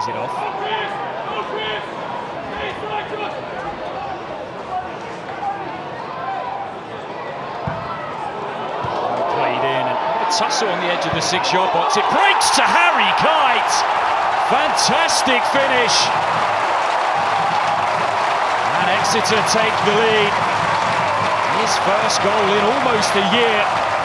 plays it off. Played in and a tussle on the edge of the six-yard box. It breaks to Harry Kite. Fantastic finish. And Exeter take the lead. His first goal in almost a year.